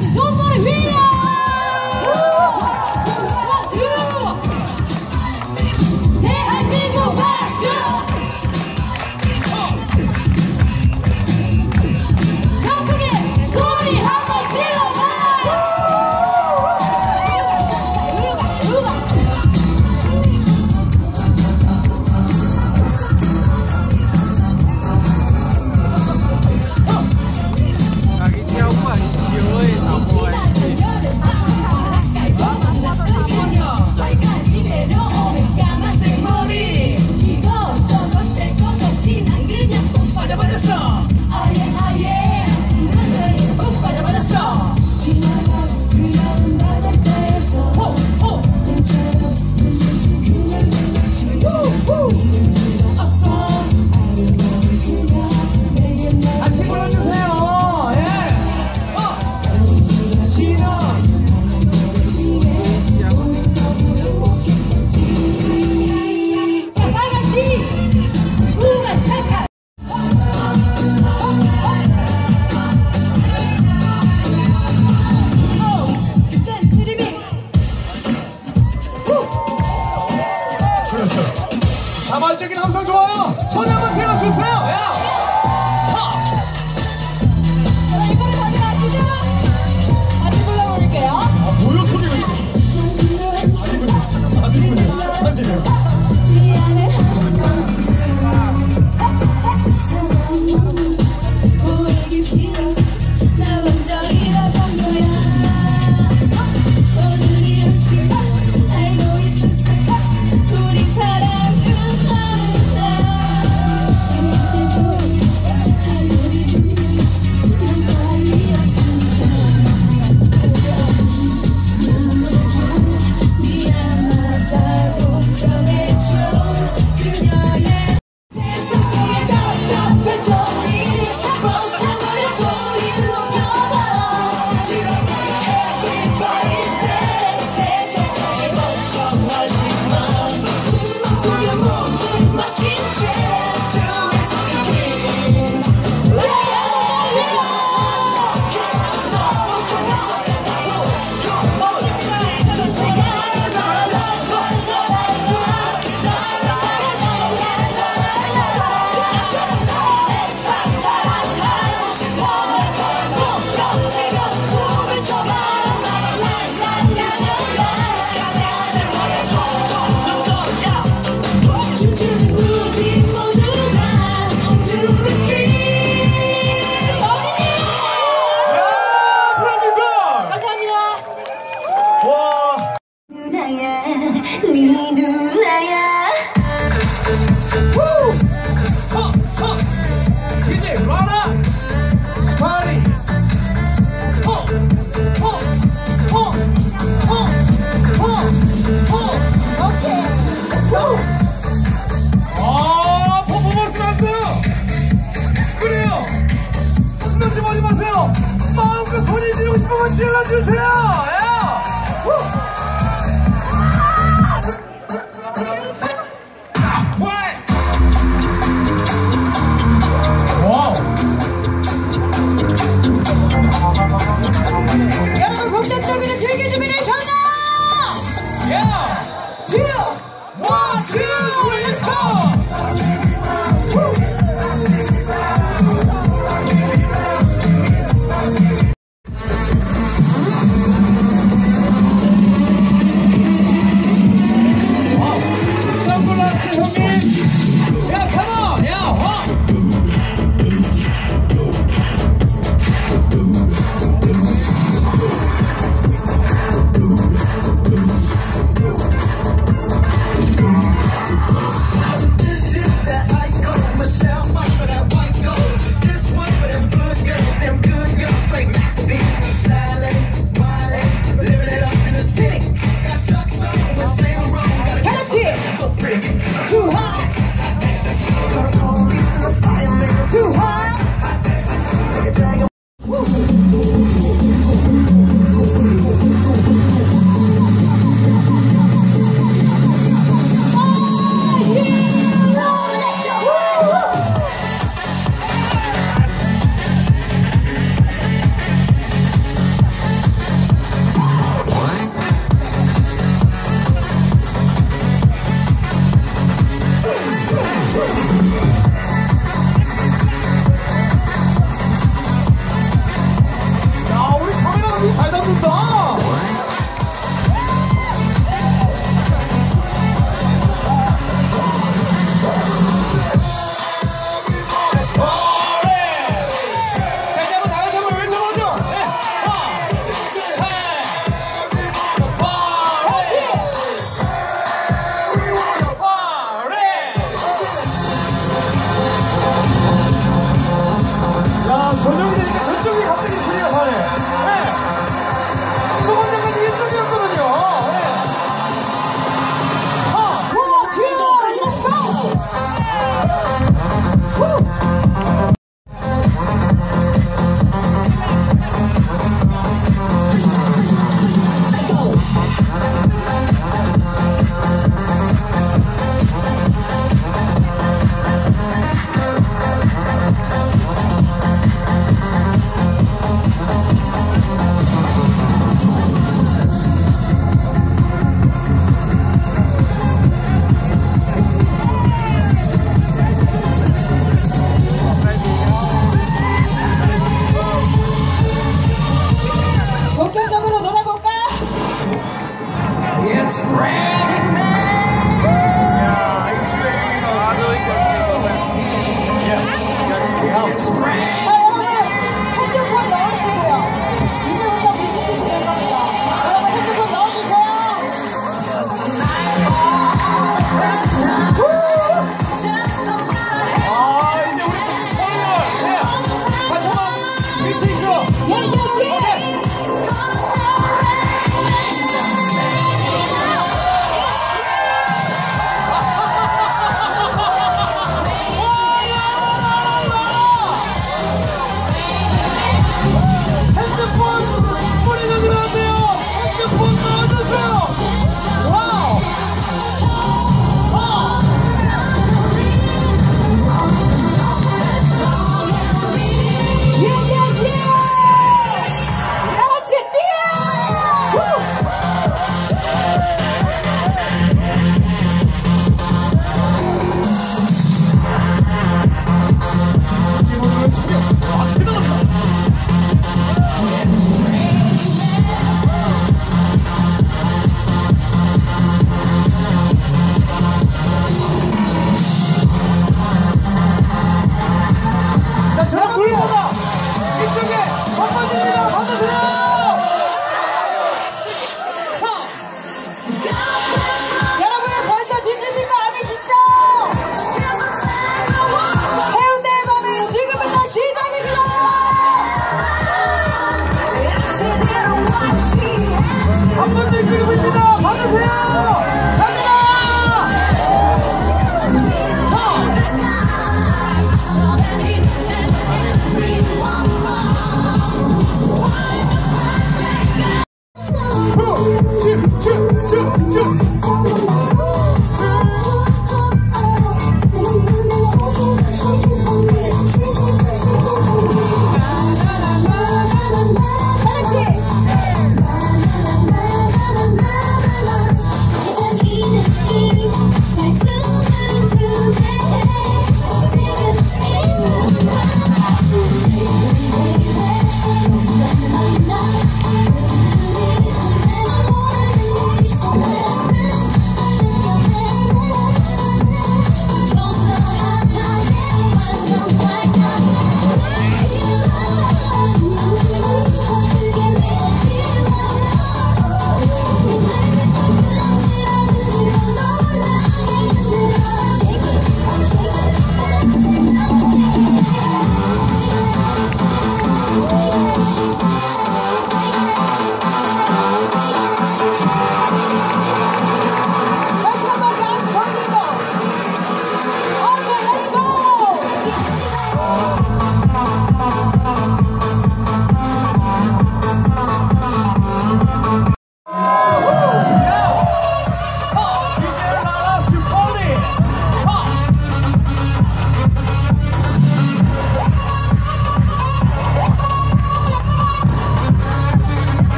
That's Zuma!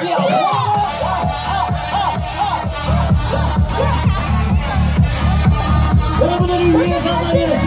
Everybody, hands up like this.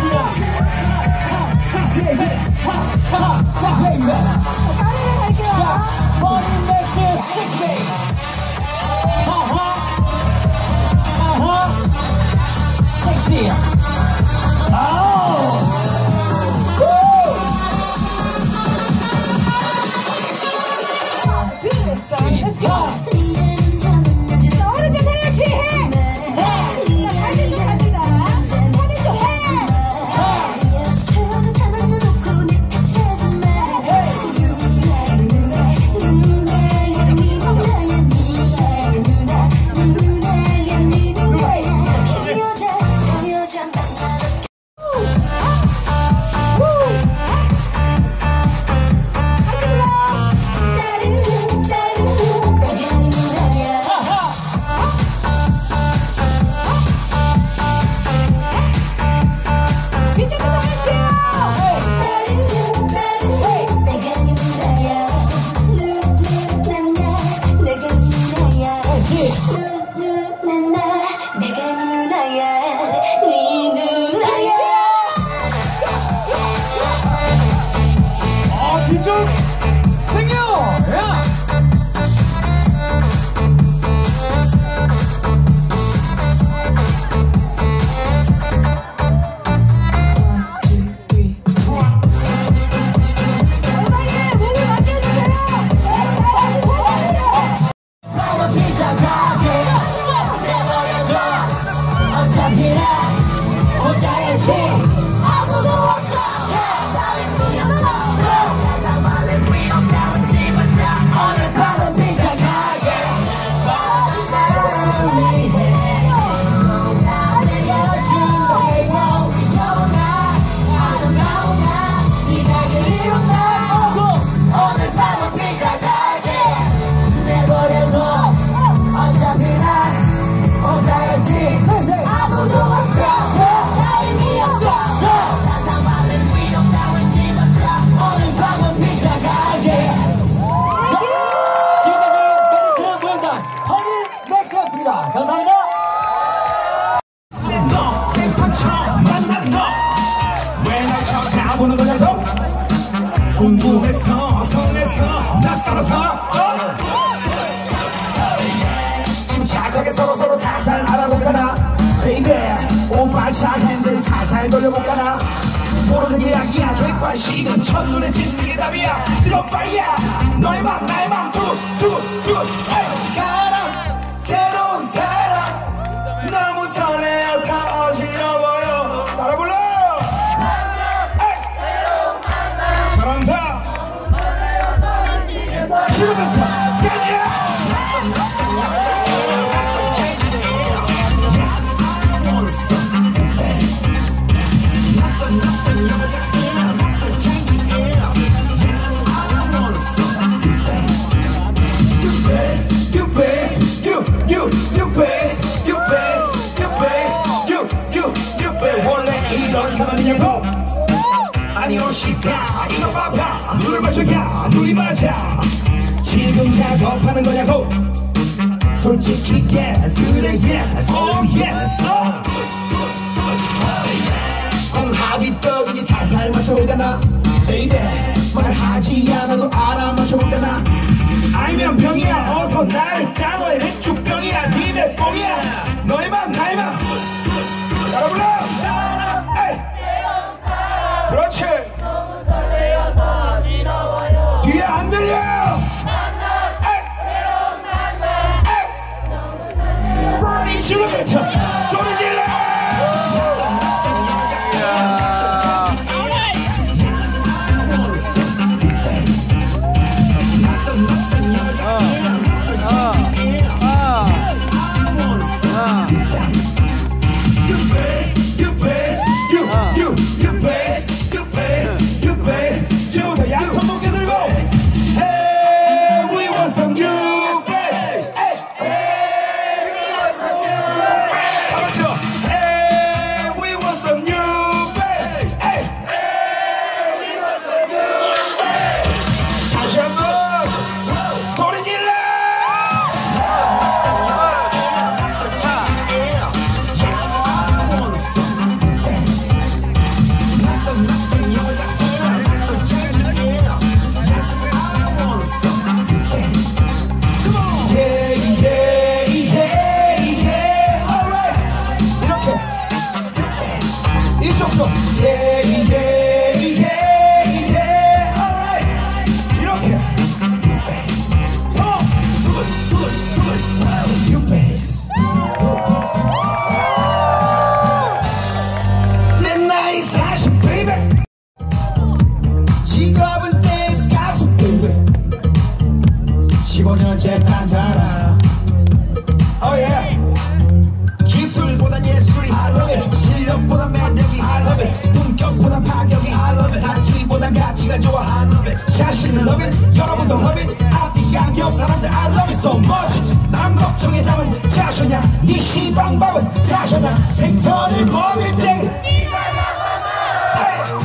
가격보다 파격이 I love it 사치보다 가치가 좋아. I love it 자신을 love it 여러분도 love it 앞뒤 양옆 사람들 I love it so much. 남 걱정에 잠은 자셔냐? 니 네 시방밥은 자셔냐 생선을 먹을 때. 네,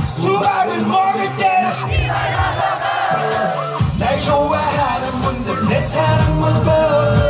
수박을 먹을 때 날 좋아하는 분들 내 사랑 먹어.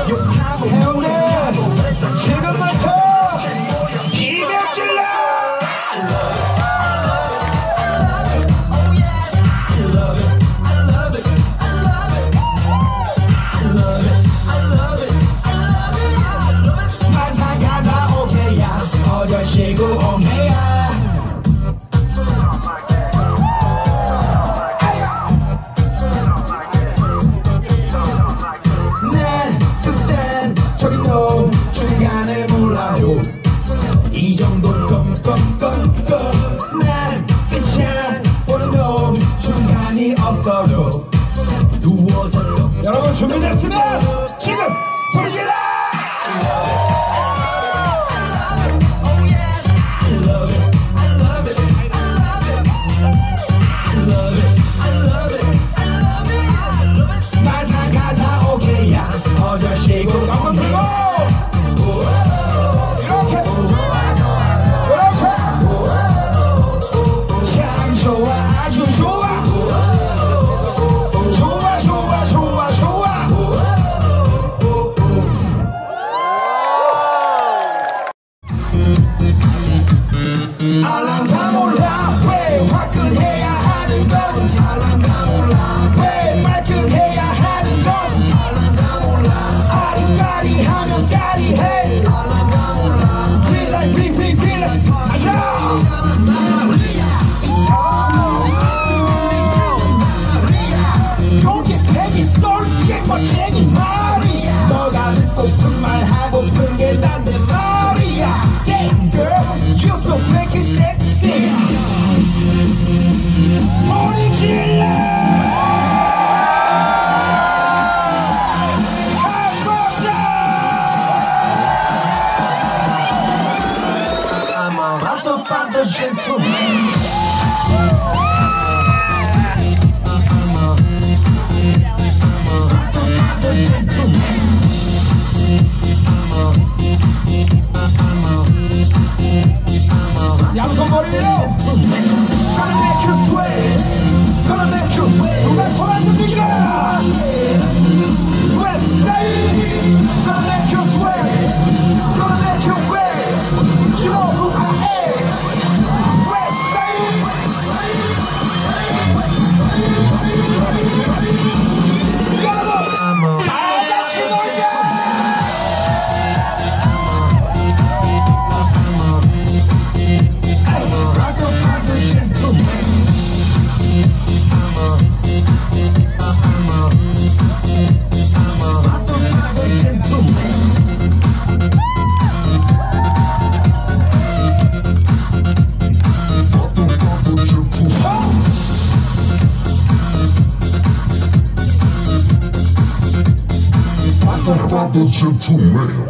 Gentleman.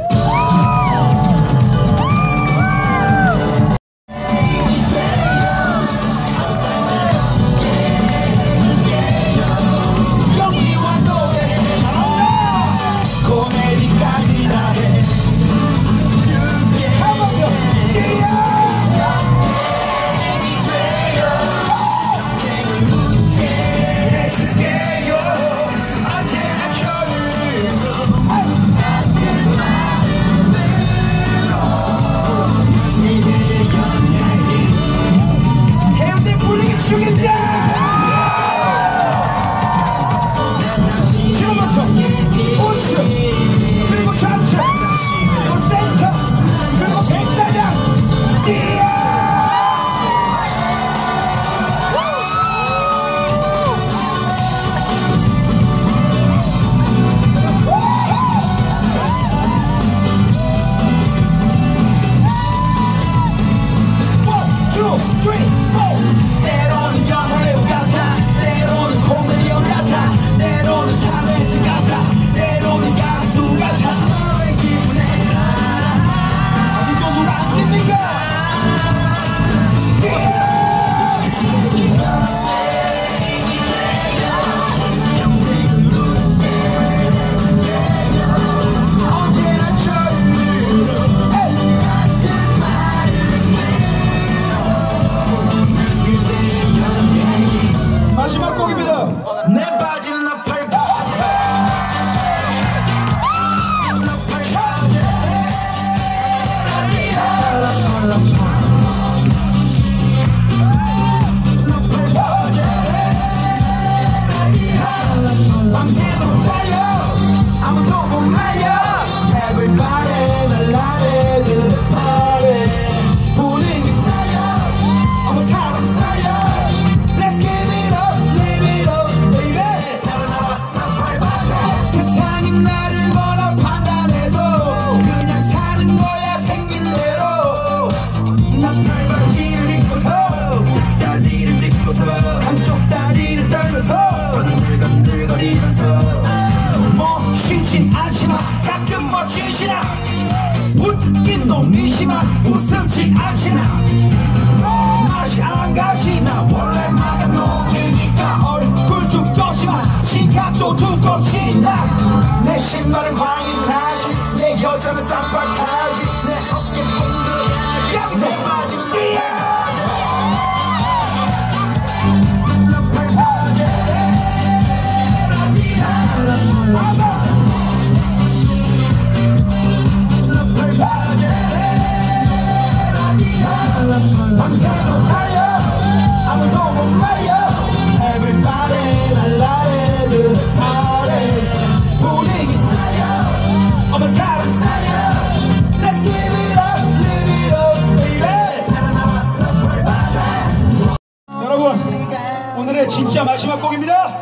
자 마지막 곡입니다.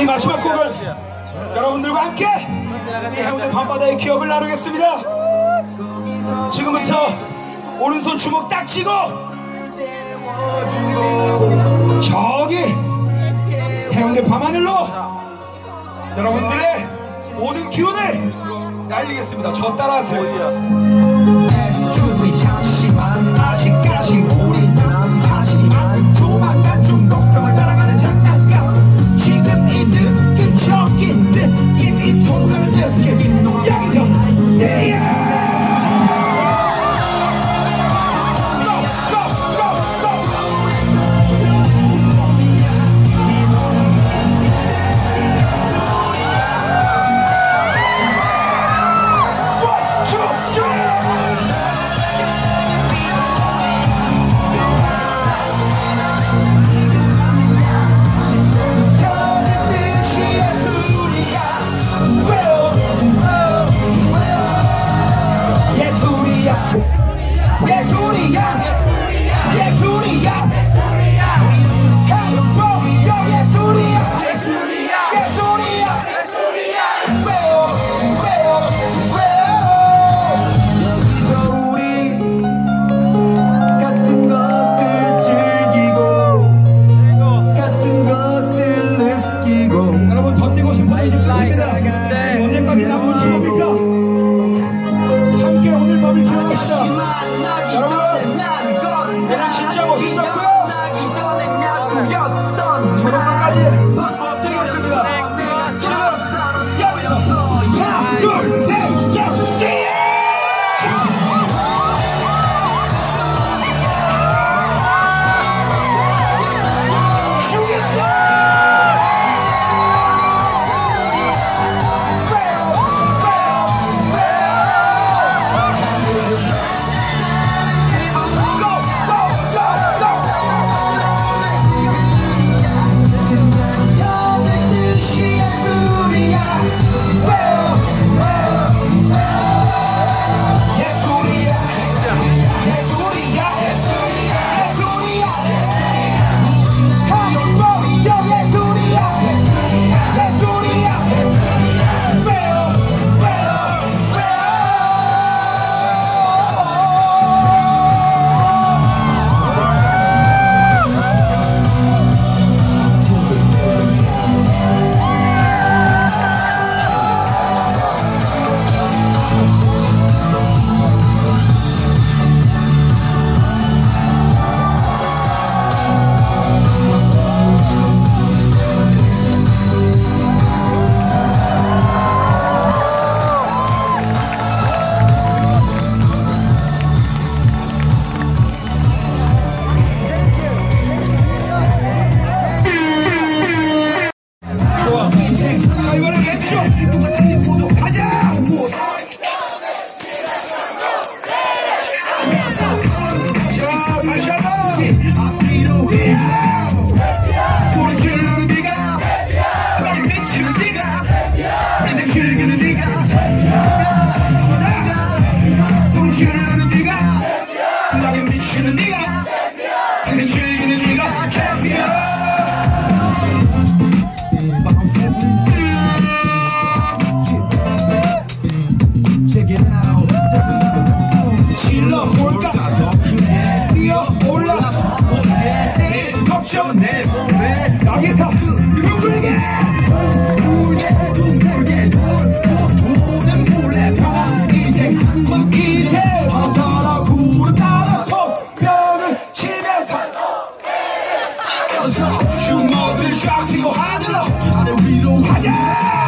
이 마지막 곡은 여러분들과 함께 이 해운대 밤바다의 기억을 나누겠습니다. 지금부터 오른손 주먹 딱 치고 저기 해운대 밤하늘로 여러분들의 모든 기운을 날리겠습니다. 저 따라하세요. 向我心上 Shoot more than the trap, we go high to low. I done reload, yeah.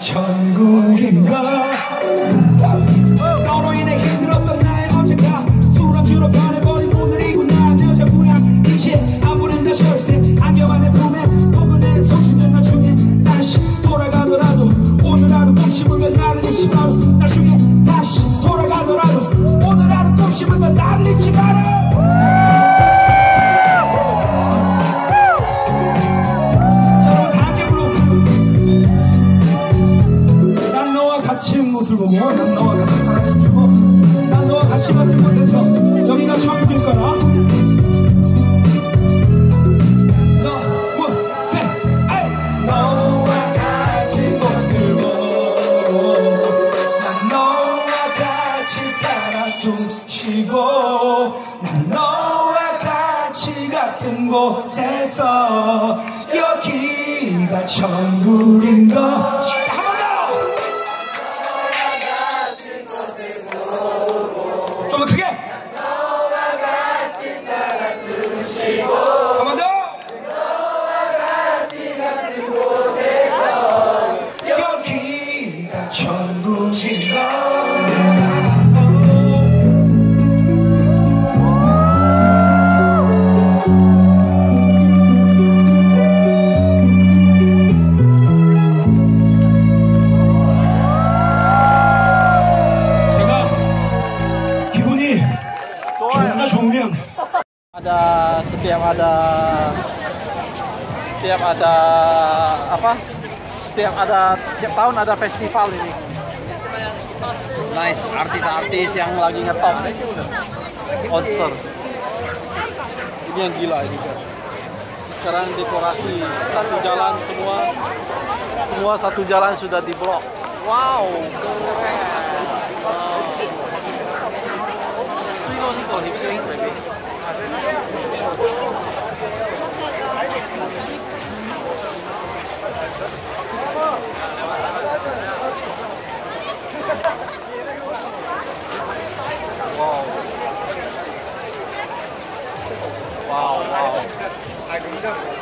천국인가? setiap ada setiap tahun ada festival ini. Nice, artis-artis yang lagi ngetop. Konser. Ini yang gila ini kan. Sekarang dekorasi satu jalan semua, semua satu jalan sudah diblok. Wow, keren. Gracias.